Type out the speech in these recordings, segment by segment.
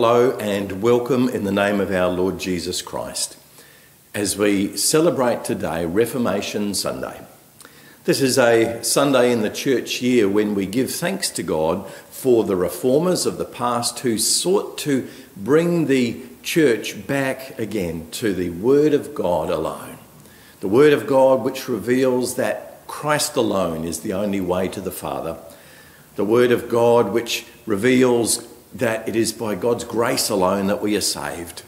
Hello and welcome in the name of our Lord Jesus Christ as we celebrate today Reformation Sunday. This is a Sunday in the church year when we give thanks to God for the reformers of the past who sought to bring the church back again to the Word of God alone. The Word of God which reveals that Christ alone is the only way to the Father. The Word of God which reveals that it is by God's grace alone that we are saved,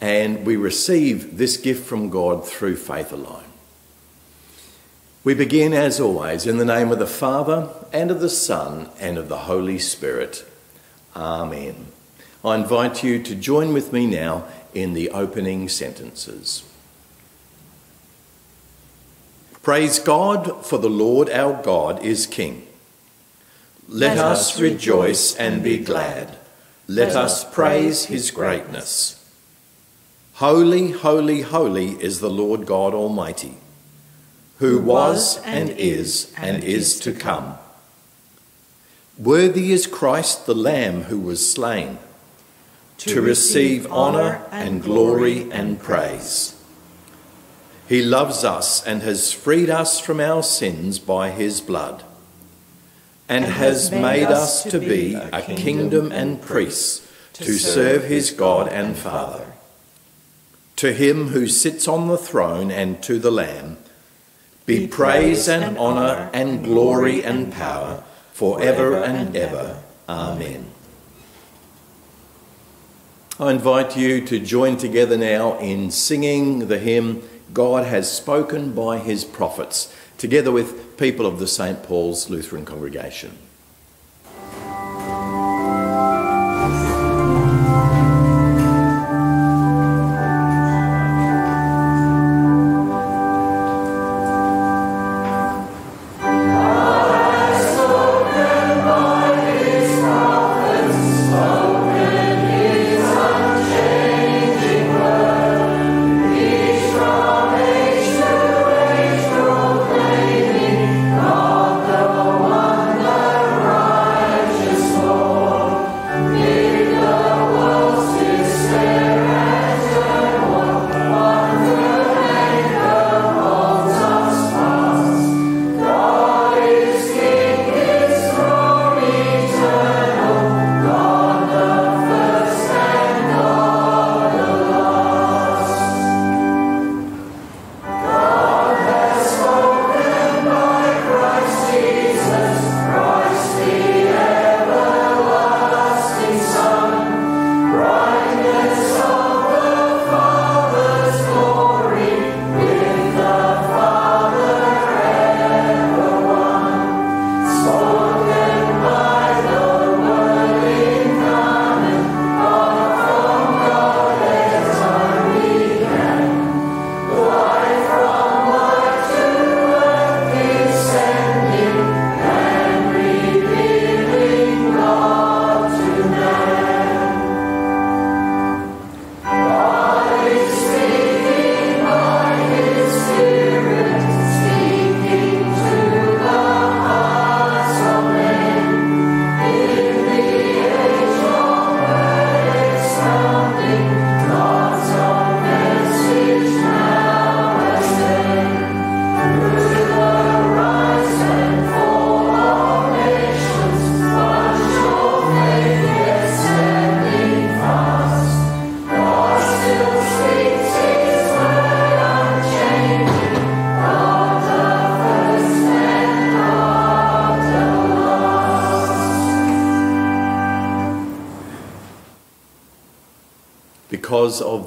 and we receive this gift from God through faith alone. We begin, as always, in the name of the Father, and of the Son, and of the Holy Spirit. Amen. I invite you to join with me now in the opening sentences. Praise God, for the Lord our God is King. Let us rejoice and be glad. Let us praise his greatness. Holy, holy, holy is the Lord God Almighty, who was and is and is to come. Worthy is Christ the Lamb who was slain, to receive honour and glory and praise. He loves us and has freed us from our sins by his blood and has made us to be a kingdom and priests to serve his God and Father. To him who sits on the throne and to the Lamb be praise and honour and glory and power for ever and ever. Amen. I invite you to join together now in singing the hymn, God Has Spoken by His Prophets together with people of the St. Paul's Lutheran congregation.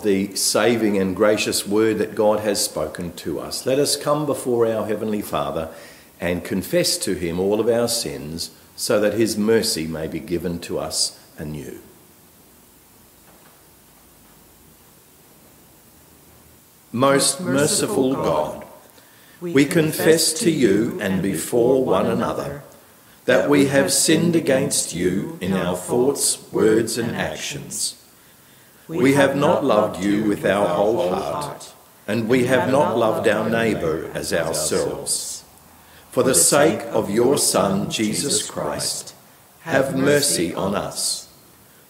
The saving and gracious word that God has spoken to us. Let us come before our Heavenly Father and confess to Him all of our sins so that His mercy may be given to us anew. Most merciful God, we confess to you and before one another that we have sinned against you in our thoughts, words, and actions we have not loved you with our whole heart, and we have not loved our neighbour as ourselves. For the sake of your Son, Jesus Christ, have mercy on us.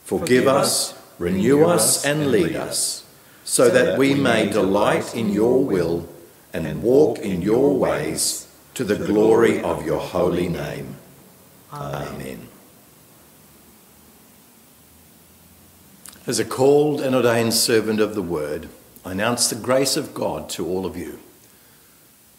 Forgive us, renew us and lead us, so that we may delight in your will and walk in your ways to the glory of your holy name. Amen. As a called and ordained servant of the word, I announce the grace of God to all of you.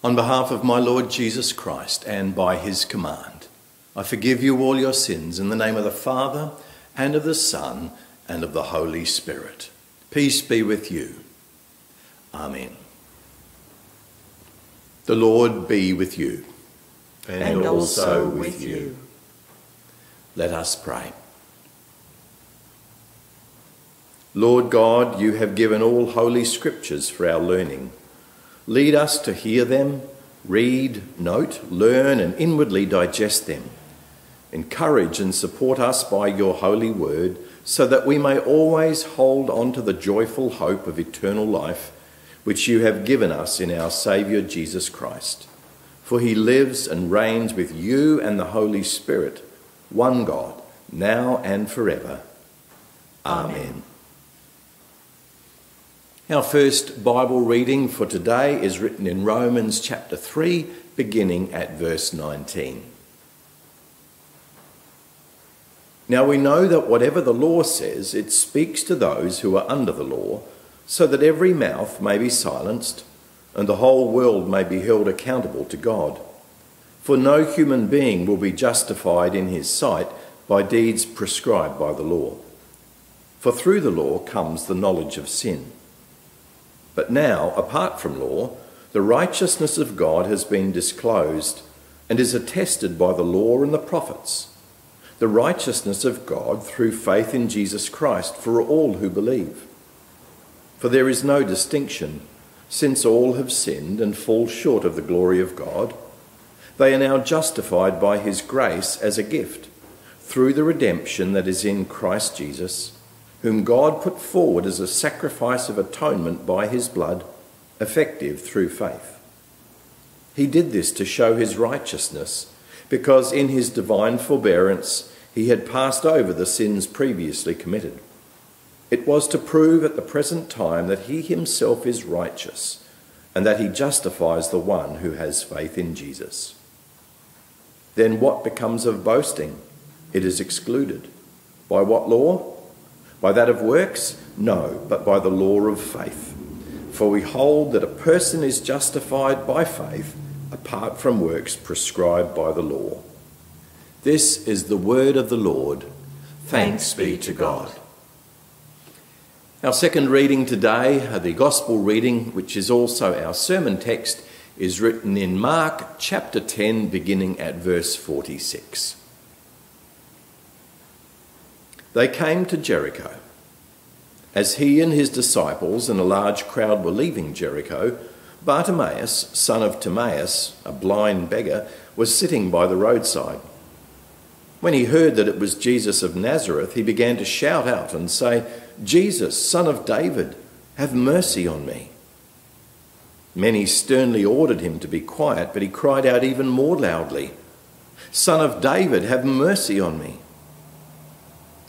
On behalf of my Lord Jesus Christ and by his command, I forgive you all your sins in the name of the Father and of the Son and of the Holy Spirit. Peace be with you. Amen. The Lord be with you. And, and also with you. Let us pray. Lord God, you have given all holy scriptures for our learning. Lead us to hear them, read, note, learn, and inwardly digest them. Encourage and support us by your holy word so that we may always hold on to the joyful hope of eternal life which you have given us in our Saviour Jesus Christ. For he lives and reigns with you and the Holy Spirit, one God, now and forever. Amen. Our first Bible reading for today is written in Romans chapter 3, beginning at verse 19. Now we know that whatever the law says, it speaks to those who are under the law, so that every mouth may be silenced and the whole world may be held accountable to God. For no human being will be justified in his sight by deeds prescribed by the law. For through the law comes the knowledge of sin. But now, apart from law, the righteousness of God has been disclosed and is attested by the law and the prophets the righteousness of God through faith in Jesus Christ for all who believe. For there is no distinction, since all have sinned and fall short of the glory of God. They are now justified by his grace as a gift, through the redemption that is in Christ Jesus, whom God put forward as a sacrifice of atonement by his blood, effective through faith. He did this to show his righteousness because in his divine forbearance he had passed over the sins previously committed. It was to prove at the present time that he himself is righteous and that he justifies the one who has faith in Jesus. Then what becomes of boasting? It is excluded. By what law? By that of works? No, but by the law of faith. For we hold that a person is justified by faith apart from works prescribed by the law. This is the word of the Lord. Thanks be to God. Our second reading today, uh, the Gospel reading, which is also our sermon text, is written in Mark chapter 10, beginning at verse 46. They came to Jericho. As he and his disciples and a large crowd were leaving Jericho, Bartimaeus, son of Timaeus, a blind beggar, was sitting by the roadside. When he heard that it was Jesus of Nazareth, he began to shout out and say, Jesus, son of David, have mercy on me. Many sternly ordered him to be quiet, but he cried out even more loudly, Son of David, have mercy on me.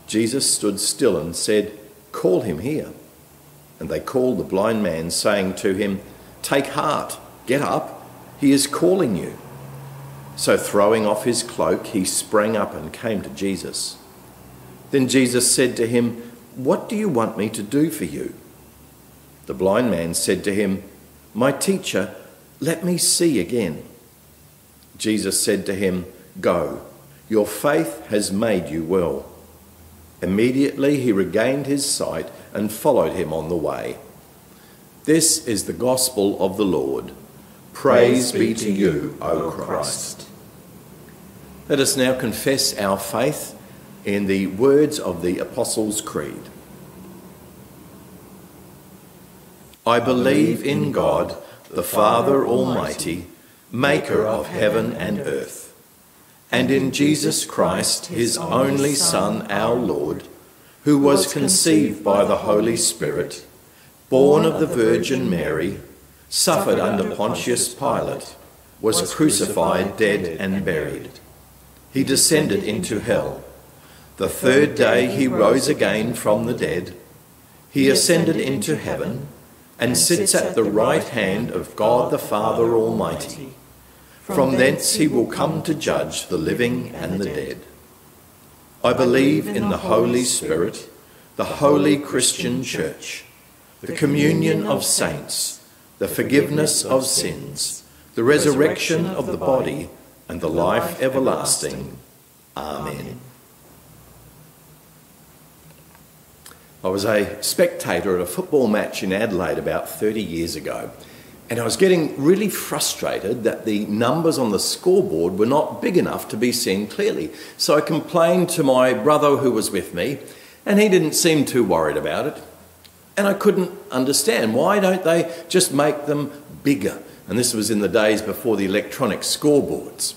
Jesus stood still and said, Call him here. And they called the blind man, saying to him, Take heart, get up, he is calling you. So, throwing off his cloak, he sprang up and came to Jesus. Then Jesus said to him, What do you want me to do for you? The blind man said to him, My teacher, let me see again. Jesus said to him, Go, your faith has made you well. Immediately he regained his sight and followed him on the way. This is the gospel of the Lord. Praise, Praise be to you, O Christ. Let us now confess our faith in the words of the Apostles' Creed. I believe in God, the Father Almighty, maker of heaven and earth, and in Jesus Christ, his only Son, our Lord, who was conceived by the Holy Spirit born of the Virgin Mary, suffered under Pontius Pilate, was crucified, dead, and buried. He descended into hell. The third day he rose again from the dead. He ascended into heaven and sits at the right hand of God the Father Almighty. From thence he will come to judge the living and the dead. I believe in the Holy Spirit, the holy Christian Church, the communion of saints, the forgiveness of sins, the resurrection of the body, and the life everlasting. Amen. I was a spectator at a football match in Adelaide about 30 years ago, and I was getting really frustrated that the numbers on the scoreboard were not big enough to be seen clearly. So I complained to my brother who was with me, and he didn't seem too worried about it. And I couldn't understand why don't they just make them bigger? And this was in the days before the electronic scoreboards.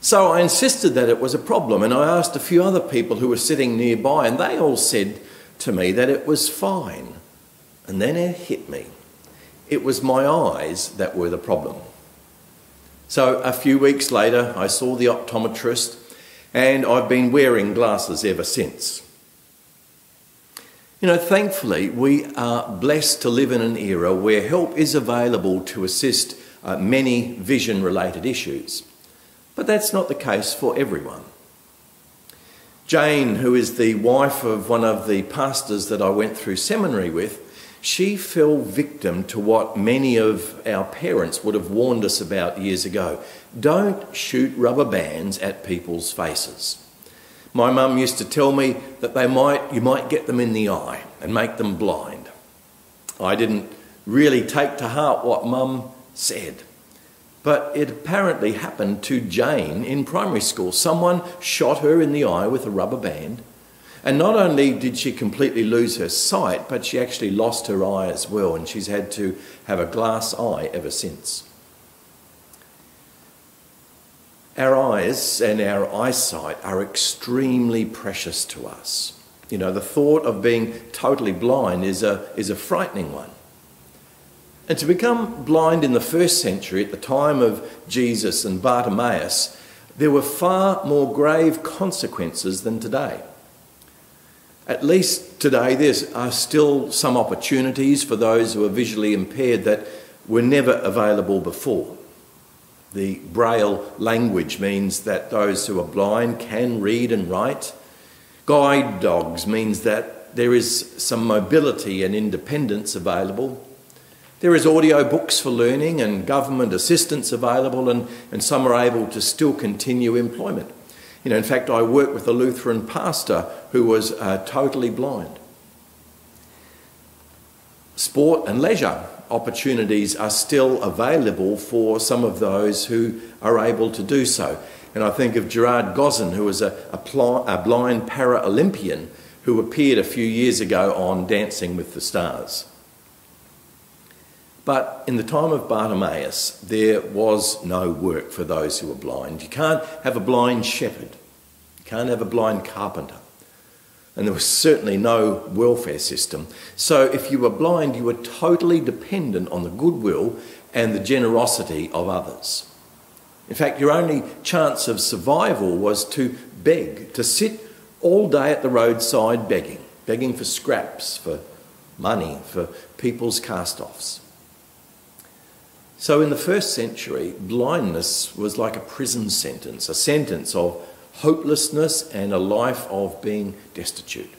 So I insisted that it was a problem, and I asked a few other people who were sitting nearby, and they all said to me that it was fine. And then it hit me. It was my eyes that were the problem. So a few weeks later, I saw the optometrist, and I've been wearing glasses ever since. You know, thankfully, we are blessed to live in an era where help is available to assist uh, many vision related issues. But that's not the case for everyone. Jane, who is the wife of one of the pastors that I went through seminary with, she fell victim to what many of our parents would have warned us about years ago. Don't shoot rubber bands at people's faces. My mum used to tell me that they might, you might get them in the eye and make them blind. I didn't really take to heart what mum said. But it apparently happened to Jane in primary school. Someone shot her in the eye with a rubber band. And not only did she completely lose her sight, but she actually lost her eye as well, and she's had to have a glass eye ever since. Our eyes and our eyesight are extremely precious to us. You know, the thought of being totally blind is a, is a frightening one. And to become blind in the first century, at the time of Jesus and Bartimaeus, there were far more grave consequences than today. At least today, there are still some opportunities for those who are visually impaired that were never available before. The Braille language means that those who are blind can read and write. Guide dogs means that there is some mobility and independence available. There is audio books for learning and government assistance available, and, and some are able to still continue employment. You know, in fact, I worked with a Lutheran pastor who was uh, totally blind. Sport and leisure opportunities are still available for some of those who are able to do so. And I think of Gerrard Gosens, who was a, a, pl- a blind para Olympian who appeared a few years ago on Dancing with the Stars. But in the time of Bartimaeus, there was no work for those who were blind. You can't have a blind shepherd, you can't have a blind carpenter. And there was certainly no welfare system. So if you were blind, you were totally dependent on the goodwill and the generosity of others. In fact, your only chance of survival was to beg, to sit all day at the roadside begging, begging for scraps, for money, for people's cast offs. So, in the first century, blindness was like a prison sentence, a sentence of hopelessness and a life of being destitute.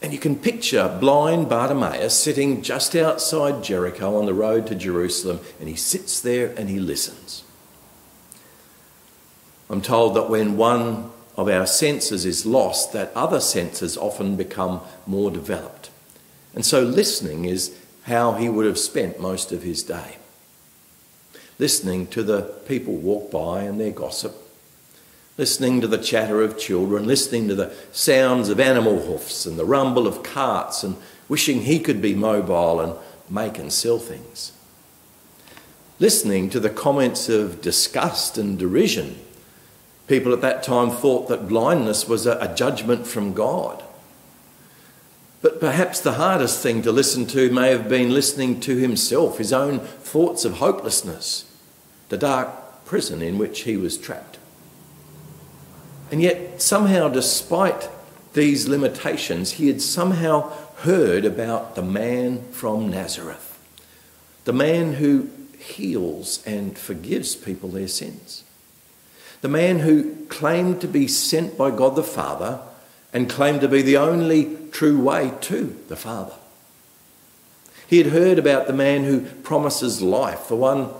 And you can picture blind Bartimaeus sitting just outside Jericho on the road to Jerusalem, and he sits there and he listens. I'm told that when one of our senses is lost, that other senses often become more developed. And so listening is how he would have spent most of his day listening to the people walk by and their gossip, listening to the chatter of children, listening to the sounds of animal hoofs and the rumble of carts, and wishing he could be mobile and make and sell things. Listening to the comments of disgust and derision. People at that time thought that blindness was a, a judgment from God. But perhaps the hardest thing to listen to may have been listening to himself, his own thoughts of hopelessness, the dark prison in which he was trapped. And yet, somehow, despite these limitations, he had somehow heard about the man from Nazareth, the man who heals and forgives people their sins, the man who claimed to be sent by God the Father and claimed to be the only true way to the Father. He had heard about the man who promises life, the one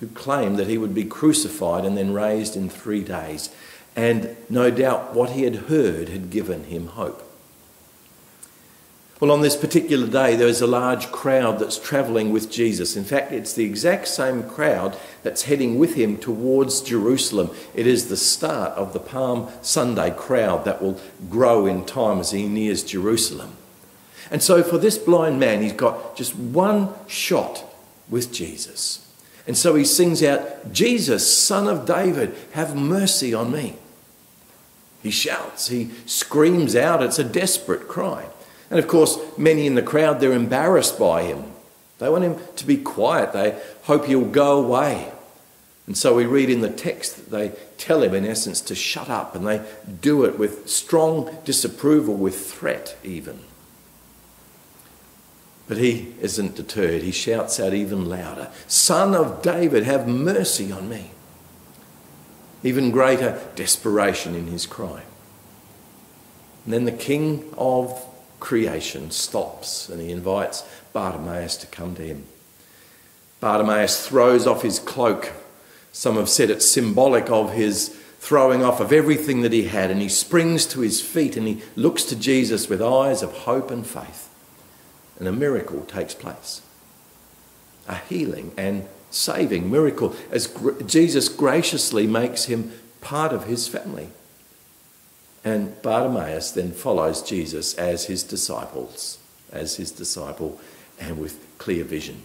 who claimed that he would be crucified and then raised in three days. And no doubt what he had heard had given him hope. Well, on this particular day, there is a large crowd that's travelling with Jesus. In fact, it's the exact same crowd that's heading with him towards Jerusalem. It is the start of the Palm Sunday crowd that will grow in time as he nears Jerusalem. And so, for this blind man, he's got just one shot with Jesus. And so he sings out, Jesus, son of David, have mercy on me. He shouts, he screams out, it's a desperate cry. And of course, many in the crowd, they're embarrassed by him. They want him to be quiet. They hope he'll go away. And so we read in the text that they tell him, in essence, to shut up, and they do it with strong disapproval, with threat even. But he isn't deterred. He shouts out even louder Son of David, have mercy on me. Even greater desperation in his cry. And then the king of creation stops and he invites Bartimaeus to come to him. Bartimaeus throws off his cloak. Some have said it's symbolic of his throwing off of everything that he had, and he springs to his feet and he looks to Jesus with eyes of hope and faith. And a miracle takes place a healing and saving miracle as Jesus graciously makes him part of his family. And Bartimaeus then follows Jesus as his disciples, as his disciple, and with clear vision.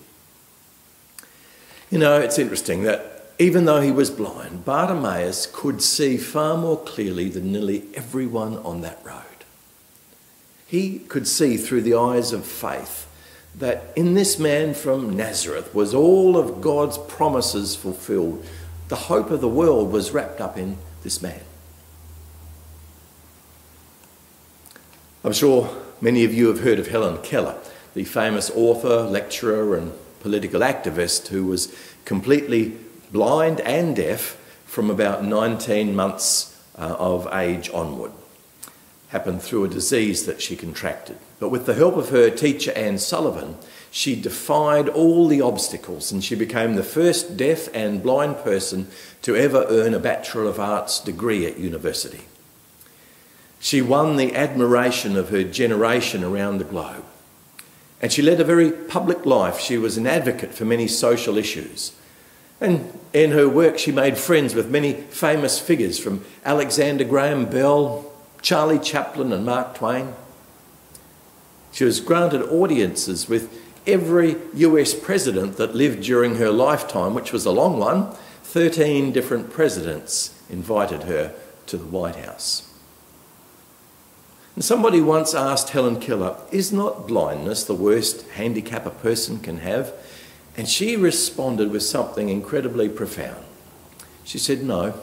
You know, it's interesting that even though he was blind, Bartimaeus could see far more clearly than nearly everyone on that road. He could see through the eyes of faith that in this man from Nazareth was all of God's promises fulfilled. The hope of the world was wrapped up in this man. I'm sure many of you have heard of Helen Keller, the famous author, lecturer, and political activist who was completely blind and deaf from about 19 months uh, of age onward. Happened through a disease that she contracted. But with the help of her teacher, Anne Sullivan, she defied all the obstacles and she became the first deaf and blind person to ever earn a Bachelor of Arts degree at university. She won the admiration of her generation around the globe. And she led a very public life. She was an advocate for many social issues. And in her work, she made friends with many famous figures from Alexander Graham Bell, Charlie Chaplin, and Mark Twain. She was granted audiences with every US president that lived during her lifetime, which was a long one. 13 different presidents invited her to the White House. And somebody once asked Helen Keller, Is not blindness the worst handicap a person can have? And she responded with something incredibly profound. She said, No,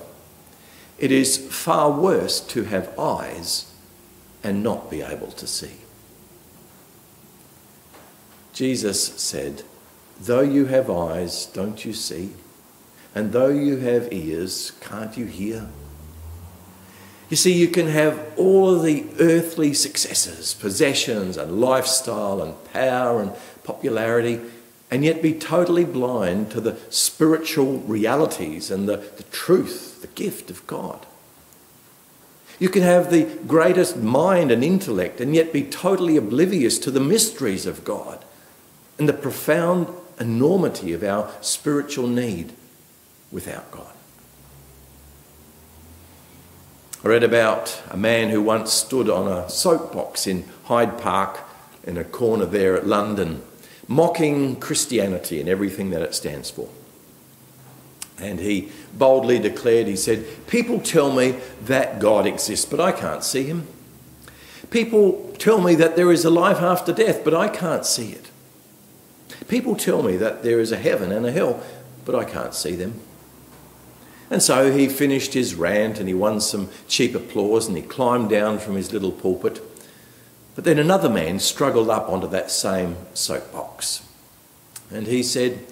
it is far worse to have eyes and not be able to see. Jesus said, Though you have eyes, don't you see? And though you have ears, can't you hear? You see, you can have all of the earthly successes, possessions, and lifestyle, and power, and popularity, and yet be totally blind to the spiritual realities and the, the truth, gift of God. You can have the greatest mind and intellect, and yet be totally oblivious to the mysteries of God and the profound enormity of our spiritual need without God. I read about a man who once stood on a soapbox in Hyde Park in a corner there at London, mocking Christianity and everything that it stands for. And he boldly declared, he said, People tell me that God exists, but I can't see him. People tell me that there is a life after death, but I can't see it. People tell me that there is a heaven and a hell, but I can't see them. And so he finished his rant and he won some cheap applause and he climbed down from his little pulpit. But then another man struggled up onto that same soapbox. And he said,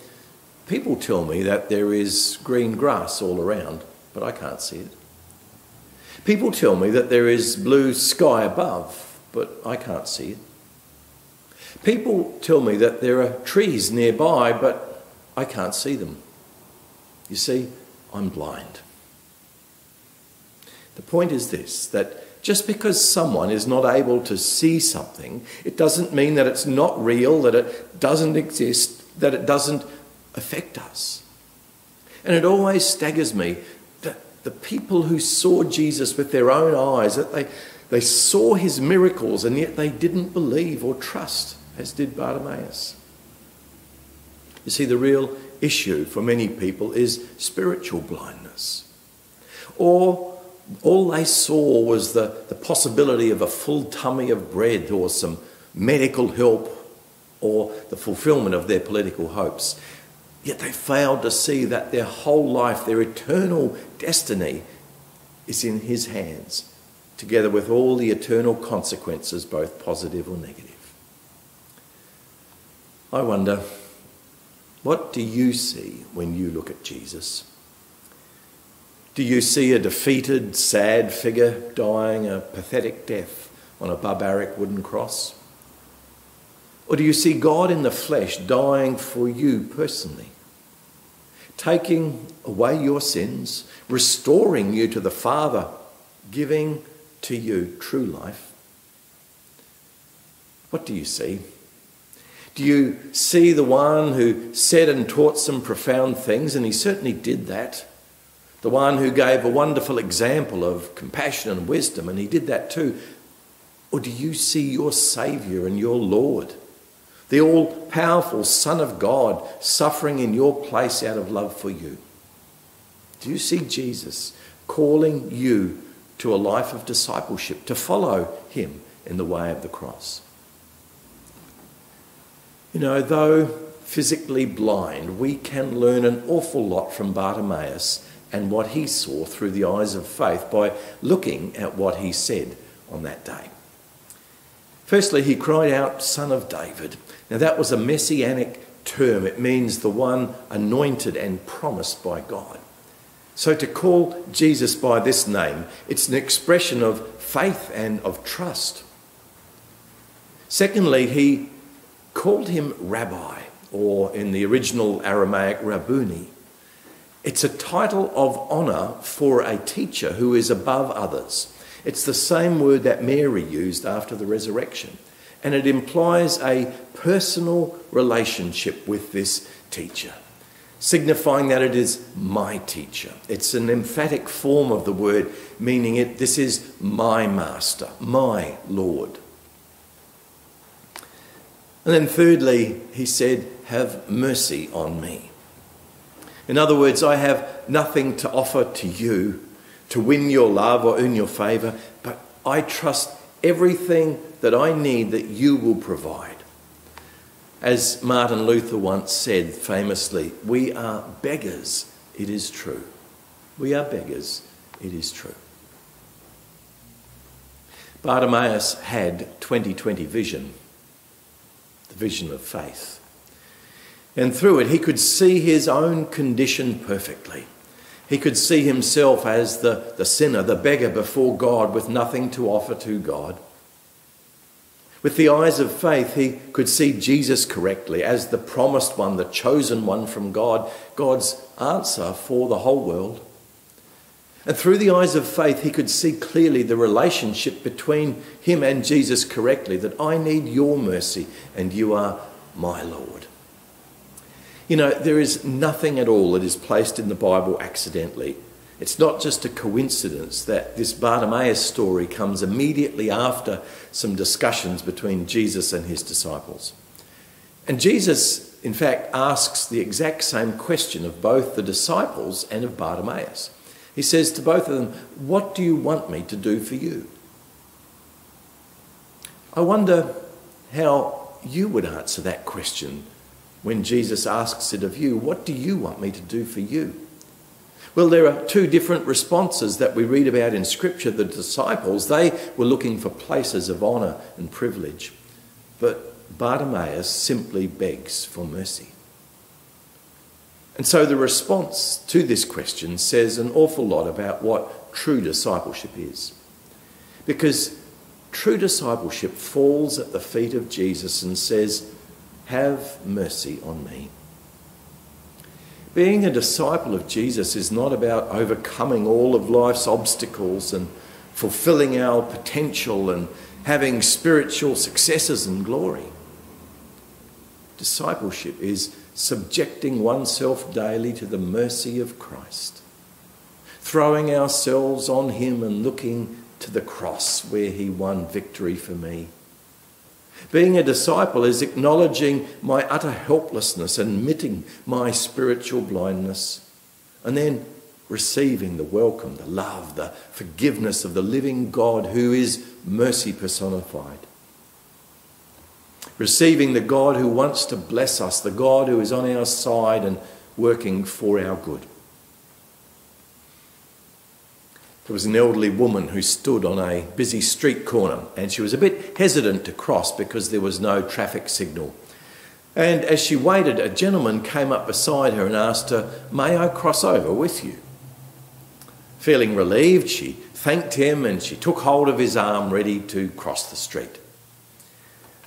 People tell me that there is green grass all around, but I can't see it. People tell me that there is blue sky above, but I can't see it. People tell me that there are trees nearby, but I can't see them. You see, I'm blind. The point is this that just because someone is not able to see something, it doesn't mean that it's not real, that it doesn't exist, that it doesn't affect us. And it always staggers me that the people who saw Jesus with their own eyes, that they, they saw his miracles and yet they didn't believe or trust, as did Bartimaeus. You see, the real issue for many people is spiritual blindness. Or all they saw was the, the possibility of a full tummy of bread or some medical help or the fulfillment of their political hopes. Yet they failed to see that their whole life, their eternal destiny, is in His hands, together with all the eternal consequences, both positive or negative. I wonder, what do you see when you look at Jesus? Do you see a defeated, sad figure dying a pathetic death on a barbaric wooden cross? Or do you see God in the flesh dying for you personally, taking away your sins, restoring you to the Father, giving to you true life? What do you see? Do you see the one who said and taught some profound things, and he certainly did that? The one who gave a wonderful example of compassion and wisdom, and he did that too. Or do you see your Saviour and your Lord? The all powerful Son of God, suffering in your place out of love for you? Do you see Jesus calling you to a life of discipleship, to follow him in the way of the cross? You know, though physically blind, we can learn an awful lot from Bartimaeus and what he saw through the eyes of faith by looking at what he said on that day. Firstly, he cried out, Son of David. Now, that was a messianic term. It means the one anointed and promised by God. So, to call Jesus by this name, it's an expression of faith and of trust. Secondly, he called him rabbi, or in the original Aramaic, rabboni. It's a title of honour for a teacher who is above others. It's the same word that Mary used after the resurrection, and it implies a personal relationship with this teacher, signifying that it is my teacher. It's an emphatic form of the word, meaning it this is my master, my Lord. And then, thirdly, he said, Have mercy on me. In other words, I have nothing to offer to you to win your love or earn your favour, but I trust everything that I need that you will provide. As Martin Luther once said famously, we are beggars, it is true. We are beggars, it is true. Bartimaeus had 2020 vision, the vision of faith. And through it, he could see his own condition perfectly. He could see himself as the, the sinner, the beggar before God with nothing to offer to God. With the eyes of faith, he could see Jesus correctly as the promised one, the chosen one from God, God's answer for the whole world. And through the eyes of faith, he could see clearly the relationship between him and Jesus correctly that I need your mercy and you are my Lord. You know, there is nothing at all that is placed in the Bible accidentally. It's not just a coincidence that this Bartimaeus story comes immediately after some discussions between Jesus and his disciples. And Jesus, in fact, asks the exact same question of both the disciples and of Bartimaeus. He says to both of them, What do you want me to do for you? I wonder how you would answer that question when Jesus asks it of you, What do you want me to do for you? Well, there are two different responses that we read about in Scripture. The disciples, they were looking for places of honour and privilege. But Bartimaeus simply begs for mercy. And so the response to this question says an awful lot about what true discipleship is. Because true discipleship falls at the feet of Jesus and says, Have mercy on me. Being a disciple of Jesus is not about overcoming all of life's obstacles and fulfilling our potential and having spiritual successes and glory. Discipleship is subjecting oneself daily to the mercy of Christ, throwing ourselves on Him and looking to the cross where He won victory for me being a disciple is acknowledging my utter helplessness, admitting my spiritual blindness, and then receiving the welcome, the love, the forgiveness of the living God who is mercy personified. Receiving the God who wants to bless us, the God who is on our side and working for our good. There was an elderly woman who stood on a busy street corner and she was a bit hesitant to cross because there was no traffic signal. And as she waited, a gentleman came up beside her and asked her, May I cross over with you? Feeling relieved, she thanked him and she took hold of his arm, ready to cross the street.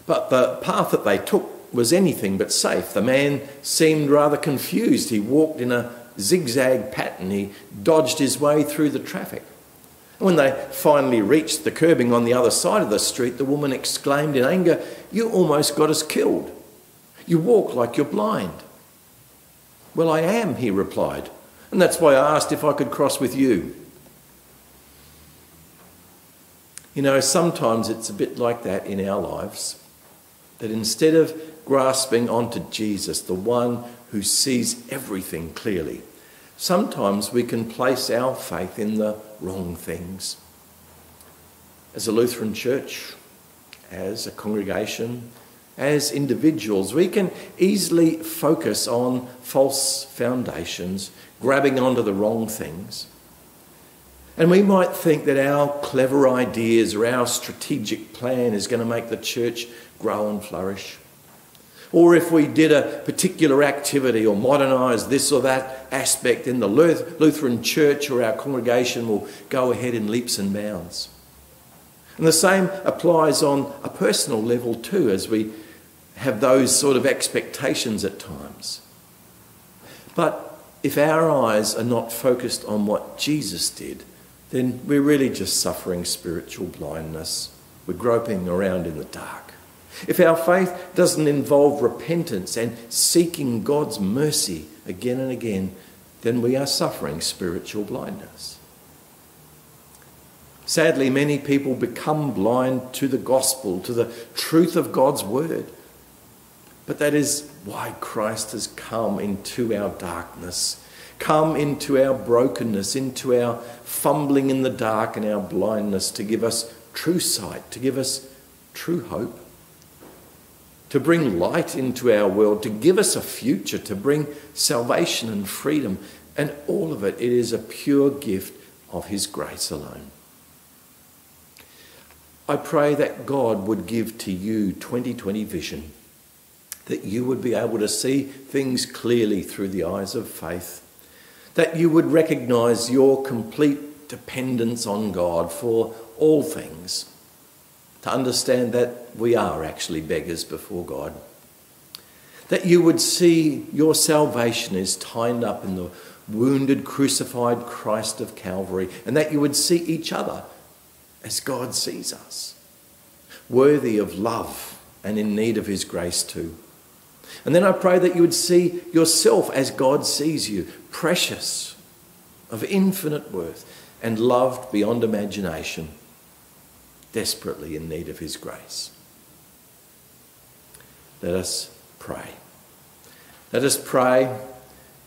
But the path that they took was anything but safe. The man seemed rather confused. He walked in a zigzag pattern, he dodged his way through the traffic. When they finally reached the curbing on the other side of the street, the woman exclaimed in anger, You almost got us killed. You walk like you're blind. Well, I am, he replied, and that's why I asked if I could cross with you. You know, sometimes it's a bit like that in our lives, that instead of grasping onto Jesus, the one who sees everything clearly, sometimes we can place our faith in the wrong things. As a Lutheran church, as a congregation, as individuals, we can easily focus on false foundations, grabbing onto the wrong things. And we might think that our clever ideas or our strategic plan is going to make the church grow and flourish or if we did a particular activity or modernised this or that aspect, then the Lutheran church or our congregation will go ahead in leaps and bounds. And the same applies on a personal level too, as we have those sort of expectations at times. But if our eyes are not focused on what Jesus did, then we're really just suffering spiritual blindness. We're groping around in the dark. If our faith doesn't involve repentance and seeking God's mercy again and again, then we are suffering spiritual blindness. Sadly, many people become blind to the gospel, to the truth of God's word. But that is why Christ has come into our darkness, come into our brokenness, into our fumbling in the dark and our blindness to give us true sight, to give us true hope to bring light into our world, to give us a future, to bring salvation and freedom. And all of it, it is a pure gift of His grace alone. I pray that God would give to you 2020 vision, that you would be able to see things clearly through the eyes of faith, that you would recognize your complete dependence on God for all things to understand that we are actually beggars before God. That you would see your salvation is tied up in the wounded, crucified Christ of Calvary, and that you would see each other as God sees us, worthy of love and in need of His grace too. And then I pray that you would see yourself as God sees you, precious, of infinite worth, and loved beyond imagination desperately in need of His grace. Let us pray. Let us pray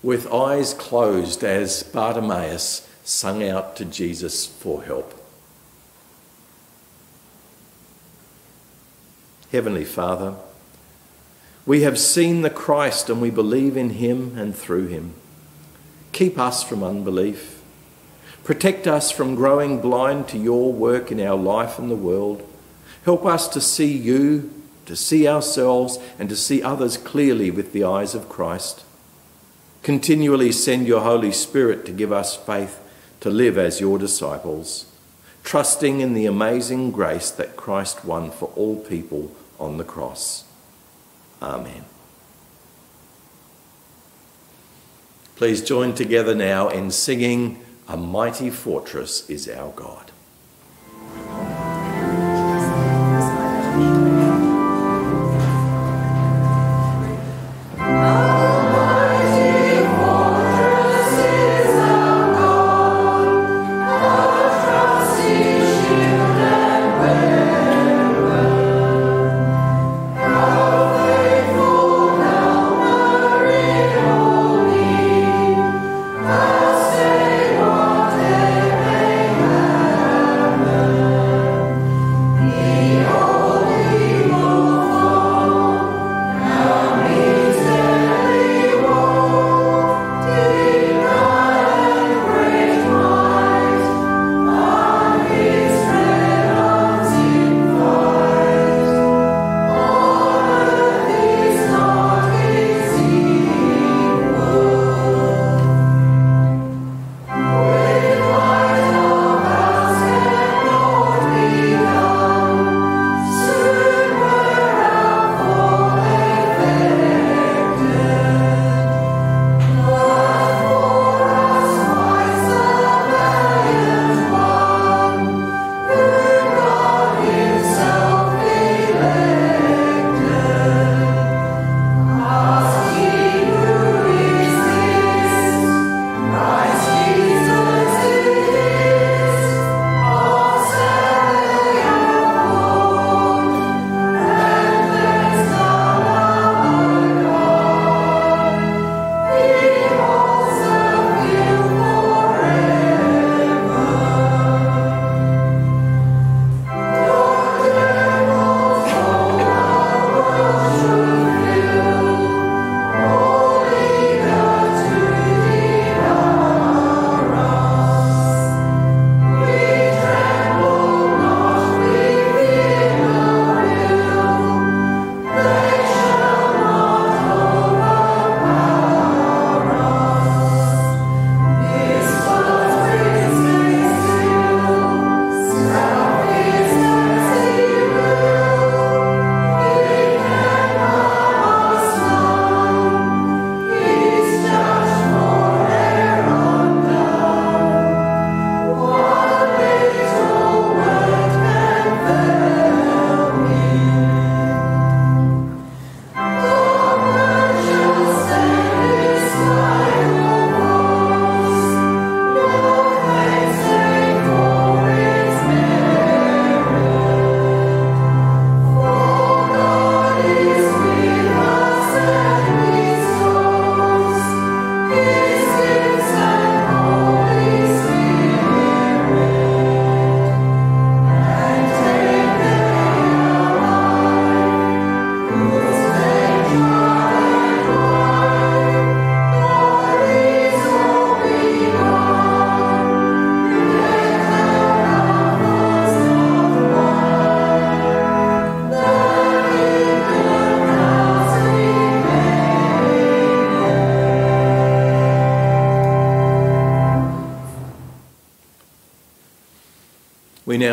with eyes closed as Bartimaeus sung out to Jesus for help. Heavenly Father, we have seen the Christ and we believe in him and through him. Keep us from unbelief. Protect us from growing blind to your work in our life and the world. Help us to see you, to see ourselves, and to see others clearly with the eyes of Christ. Continually send your Holy Spirit to give us faith to live as your disciples, trusting in the amazing grace that Christ won for all people on the cross. Amen. Please join together now in singing, A Mighty Fortress is Our God.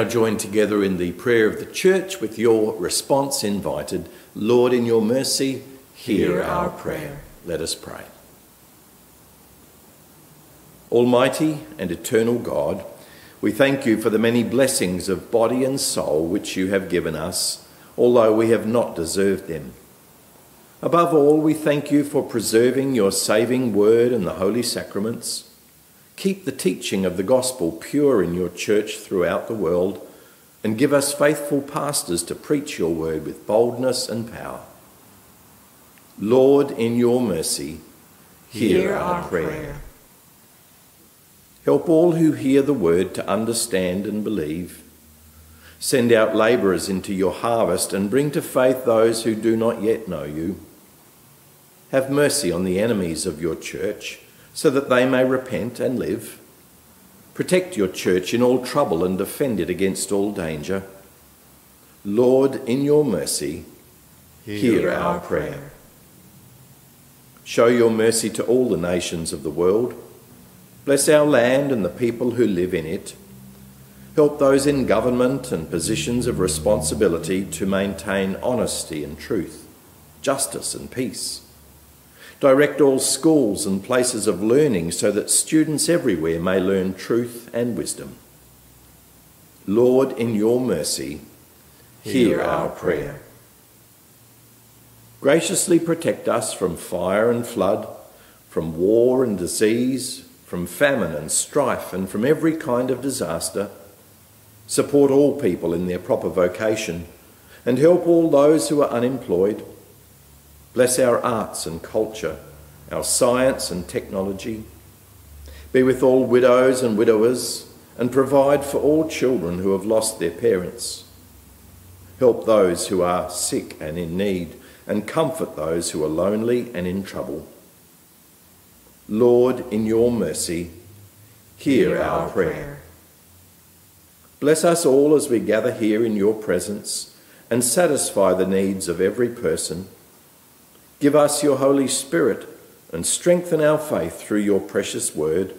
Now join together in the prayer of the church with your response invited. Lord, in your mercy, hear, Hear our prayer. prayer. Let us pray. Almighty and eternal God, we thank you for the many blessings of body and soul which you have given us, although we have not deserved them. Above all, we thank you for preserving your saving word and the holy sacraments. Keep the teaching of the gospel pure in your church throughout the world, and give us faithful pastors to preach your word with boldness and power. Lord, in your mercy, hear, our, prayer. Help all who hear the word to understand and believe. Send out labourers into your harvest and bring to faith those who do not yet know you. Have mercy on the enemies of your church so that they may repent and live. Protect your church in all trouble and defend it against all danger. Lord, in your mercy, hear, our prayer. Show your mercy to all the nations of the world. Bless our land and the people who live in it. Help those in government and positions of responsibility to maintain honesty and truth, justice and peace. Direct all schools and places of learning so that students everywhere may learn truth and wisdom. Lord, in your mercy, hear, our prayer. Graciously protect us from fire and flood, from war and disease, from famine and strife, and from every kind of disaster. Support all people in their proper vocation, and help all those who are unemployed. Bless our arts and culture, our science and technology. Be with all widows and widowers, and provide for all children who have lost their parents. Help those who are sick and in need and comfort those who are lonely and in trouble. Lord, in your mercy, hear, hear our, our prayer. prayer. Bless us all as we gather here in your presence and satisfy the needs of every person. Give us your Holy Spirit and strengthen our faith through your precious word.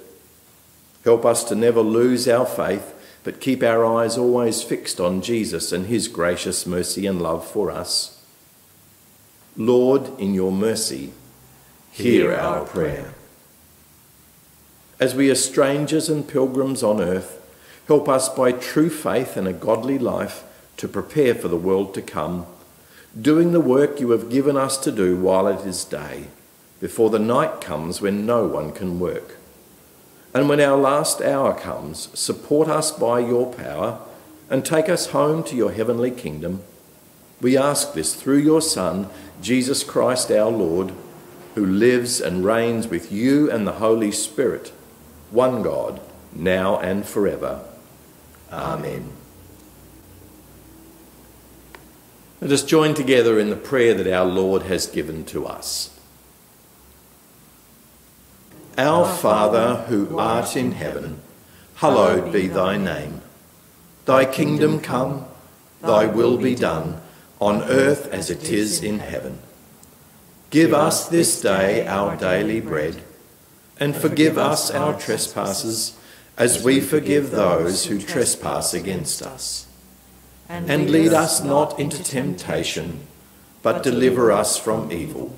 Help us to never lose our faith, but keep our eyes always fixed on Jesus and his gracious mercy and love for us. Lord, in your mercy, hear, hear our prayer. As we are strangers and pilgrims on earth, help us by true faith and a godly life to prepare for the world to come, doing the work you have given us to do while it is day, before the night comes when no one can work. And when our last hour comes, support us by your power and take us home to your heavenly kingdom. We ask this through your Son, Jesus Christ our Lord, who lives and reigns with you and the Holy Spirit, one God, now and forever. Amen. Let us join together in the prayer that our Lord has given to us. Our Father, who art in heaven, hallowed be thy name. Thy kingdom come, thy will be done on earth as it is in heaven. Give us this day our daily bread, and forgive us our trespasses as we forgive those who trespass against us. And lead us not into temptation, but deliver us from evil.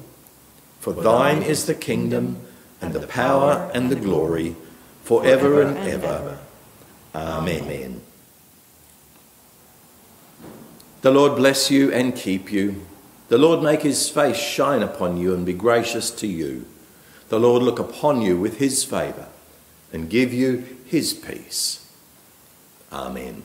For thine is the kingdom, and the power, and the glory, for ever and ever. Amen. The Lord bless you and keep you. The Lord make his face shine upon you and be gracious to you. The Lord look upon you with his favour and give you his peace. Amen.